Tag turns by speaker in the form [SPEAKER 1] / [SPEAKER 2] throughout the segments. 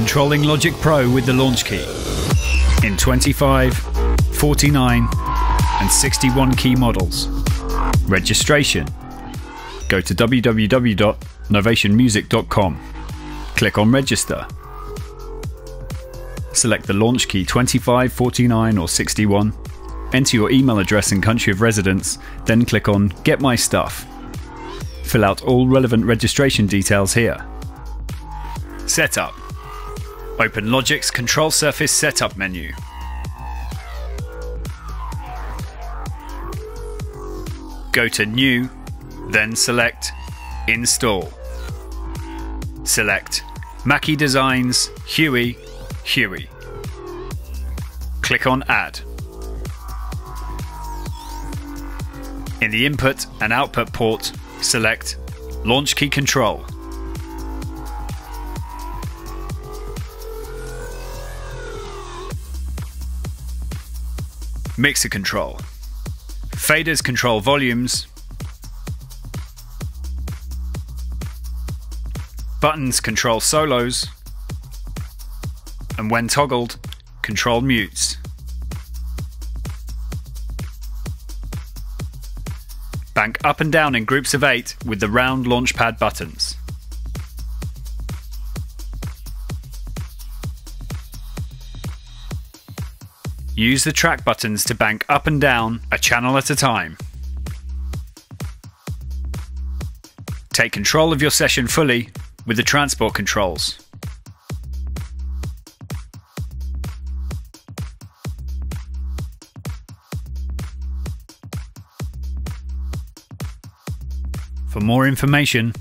[SPEAKER 1] controlling Logic Pro with the Launchkey in 25, 49, and 61 key models. Registration. Go to www.novationmusic.com. Click on Register. Select the Launchkey 25, 49, or 61. Enter your email address and country of residence, then click on Get My Stuff. Fill out all relevant registration details here. Setup. Open Logic's Control Surface Setup menu. Go to New, then select Install. Select Mackie Designs HUI HUI. Click on Add. In the input and output port, select Launchkey Control. Mixer control. Faders control volumes. Buttons control solos. And when toggled, control mutes. Bank up and down in groups of eight with the round launchpad buttons. Use the track buttons to bank up and down a channel at a time. Take control of your session fully with the transport controls. For more information,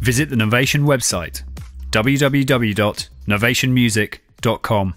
[SPEAKER 1] visit the Novation website www.novationmusic.com.